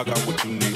I got what you need.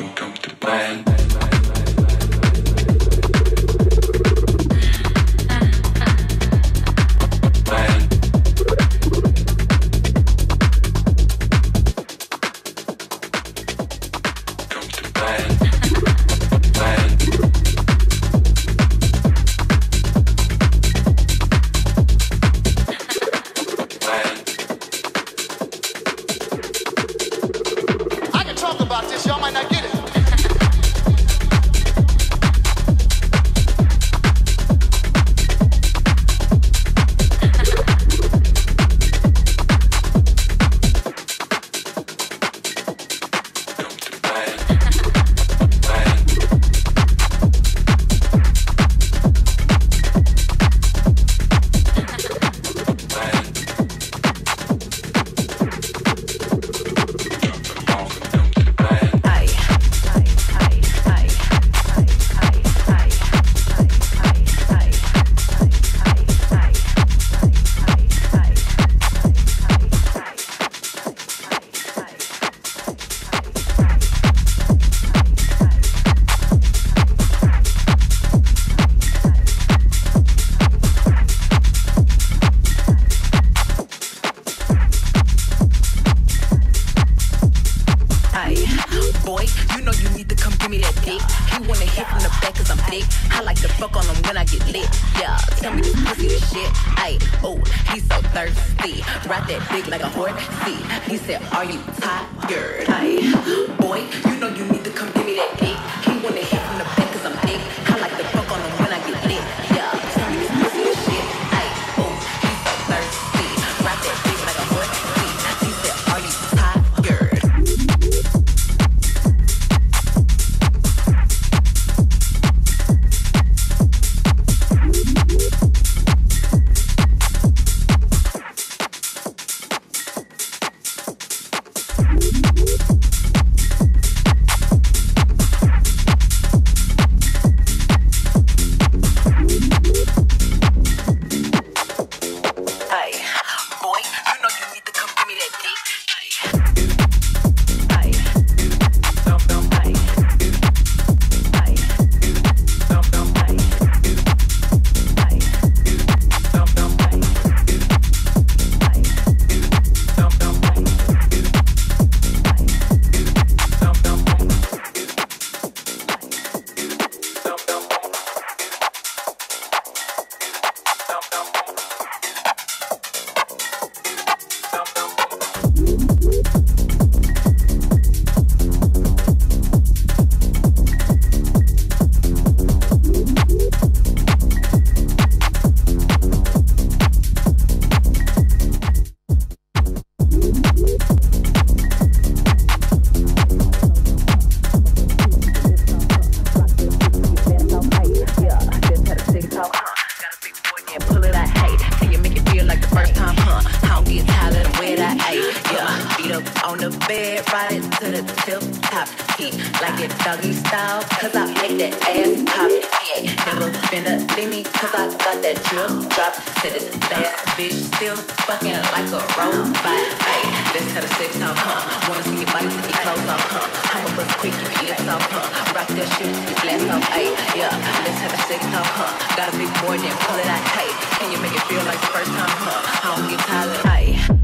About this, y'all might See, he said, Are you tired? Boy, you know you need to come give me that dick. He wanna on the bed, ride it to the tip top. Heat like it doggy style, cause I make that ass pop. Yeah, never finna leave me, cause I got that drip drop. Said this bad bitch still fucking like a robot. Hey, let's have a sex talk, huh? Wanna see your body, take your clothes off, huh? I'ma bust quick, keep your lips off, huh? Rock that shit, till your glass off, hey, yeah. Let's have a sex talk, huh? Got a big boy, then pull it out, hey. Can you make it feel like the first time, huh? I don't get tired. Hey.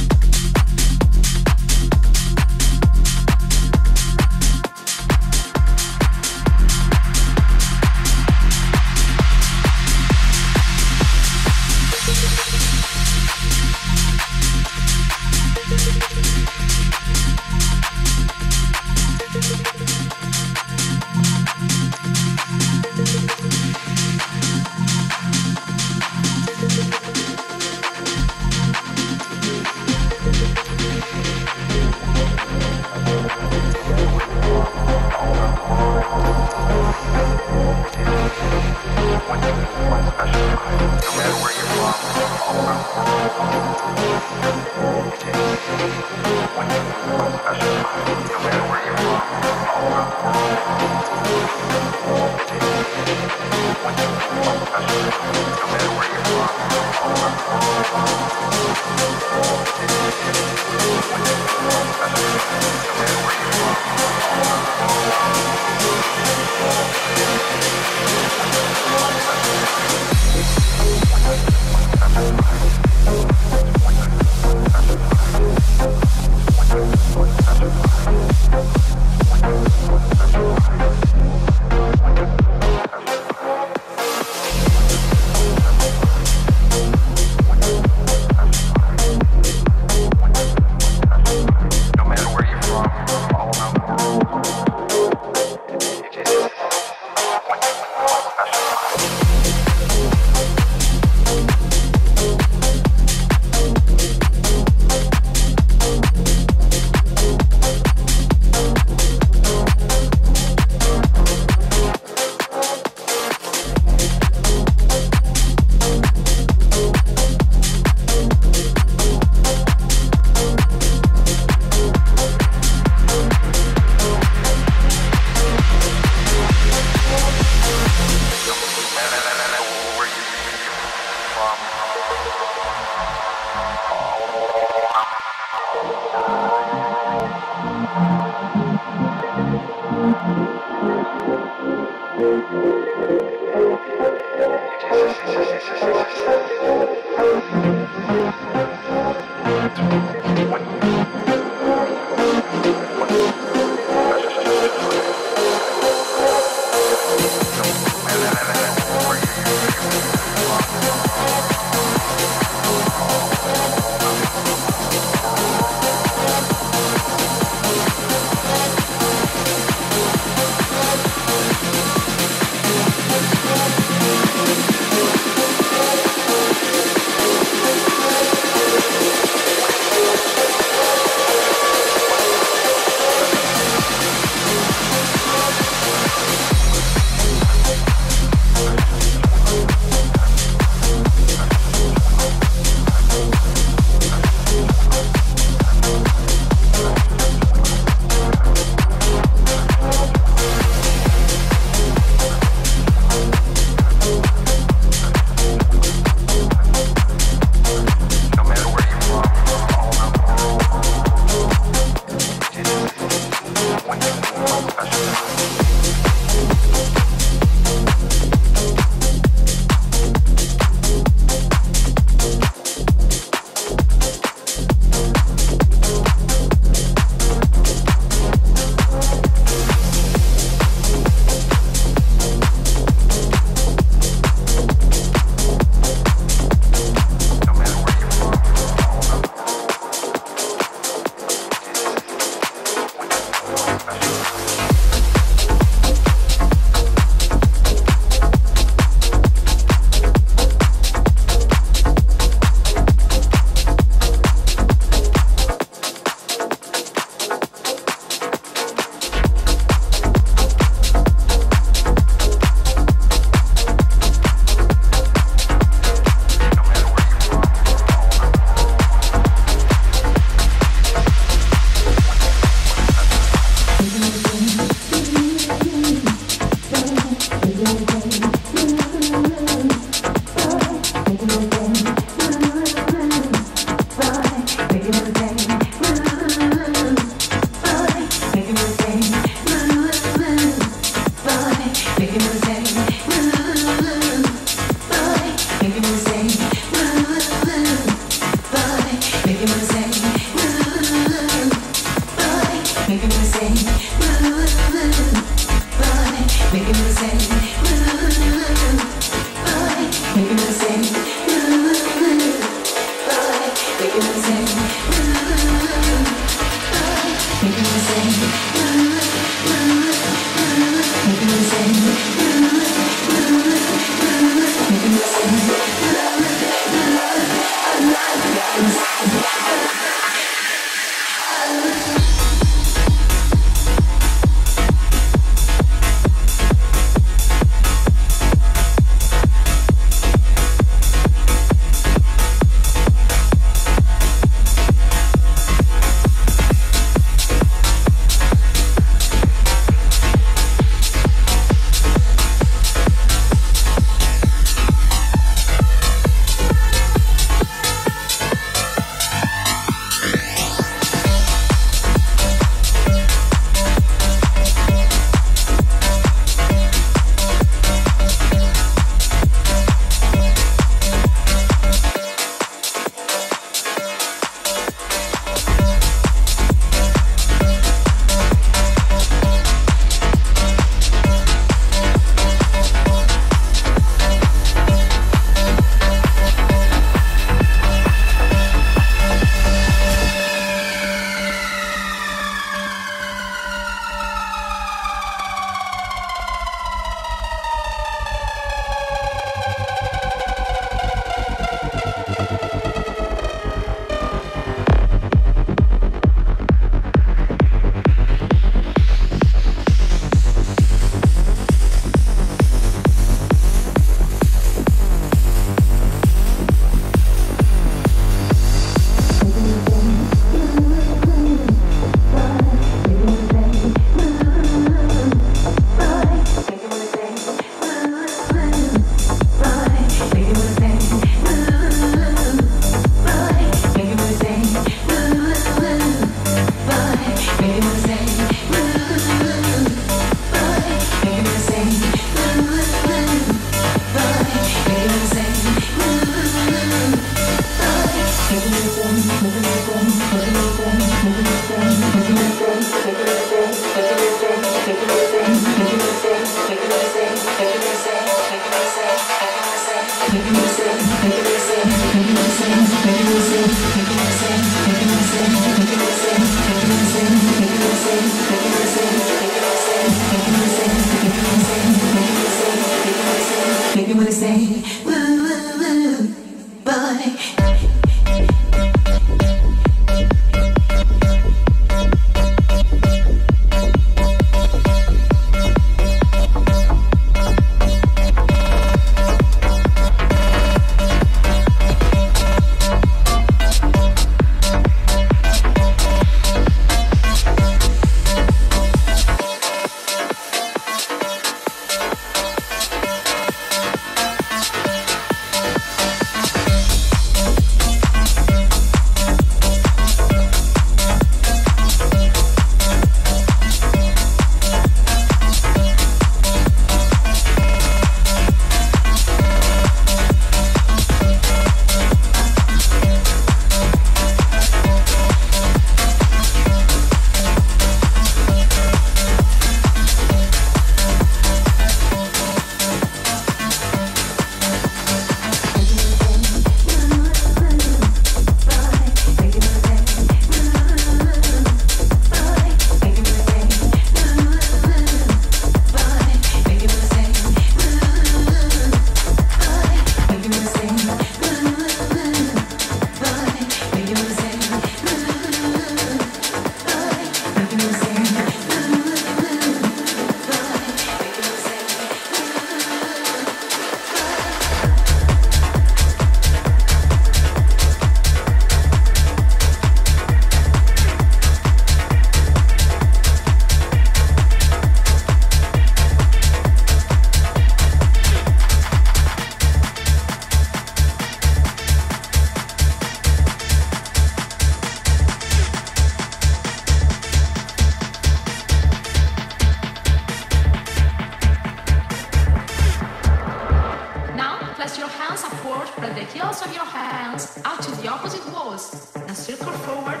The heels of your hands out to the opposite walls and circle forward